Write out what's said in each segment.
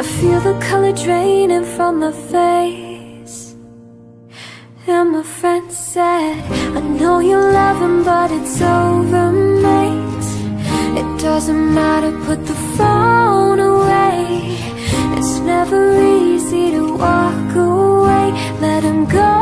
I feel the color draining from my face. And my friend said I know you love him but it's over mate. It doesn't matter, put the phone away. It's never easy to walk away. Let him go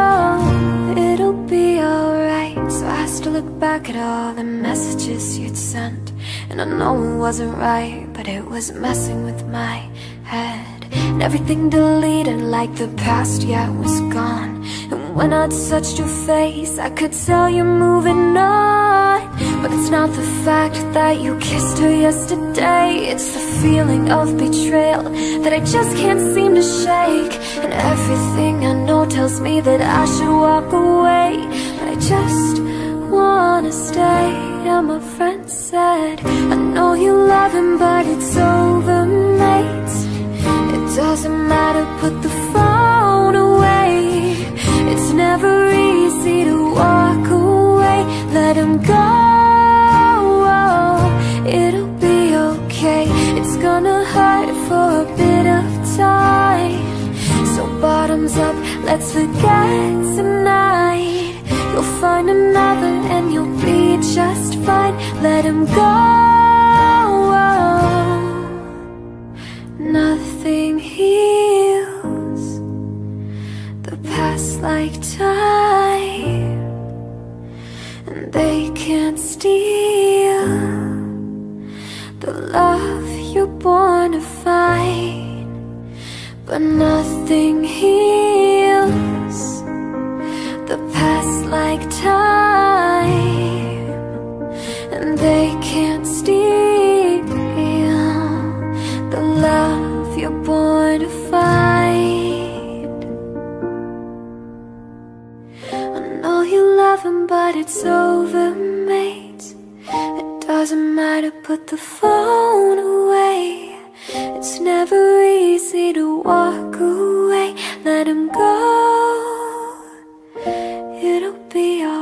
oh, It'll be alright. So I still look back at all the messages you'd sent And I know it wasn't right But it was messing with my head. And everything deleted like the past, yeah, was gone. And when I touched your face I could tell you're moving on. But it's not the fact that you kissed her yesterday. It's the feeling of betrayal That I just can't seem to shake. And everything I know tells me that I should walk away put the phone away. It's never easy to walk away. Let him go. It'll be okay. It's gonna hurt for a bit of time. So bottoms up, let's forget tonight. You'll find another and you'll be just fine. Let him go. Nothing heals like time And they can't steal the love you're born to find. But nothing heals the past like time it's over, mate. It doesn't matter, put the phone away. It's never easy to walk away. Let him go, it'll be alright